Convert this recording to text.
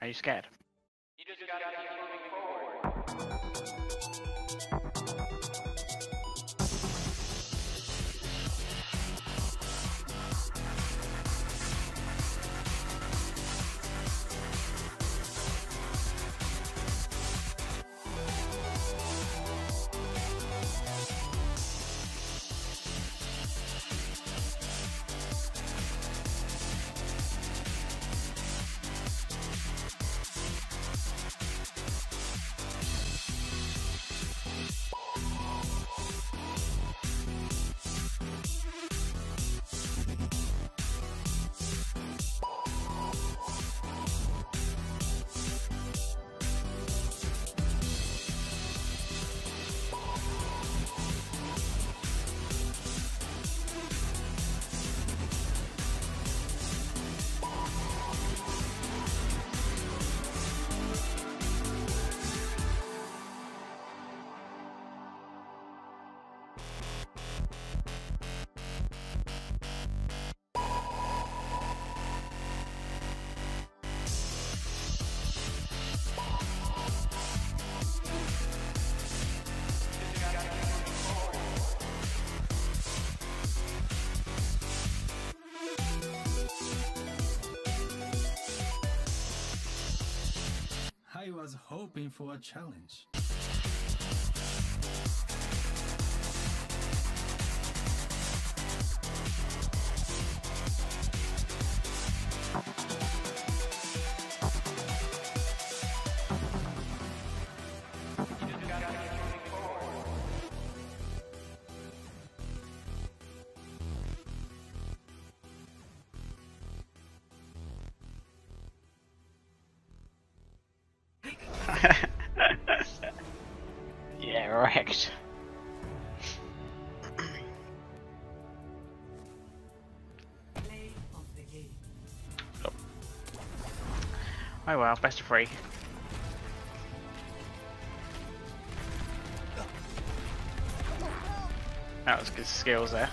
Are you scared? You I was hoping for a challenge. yeah, wrecked. Oh well, best of three. That was good skills there.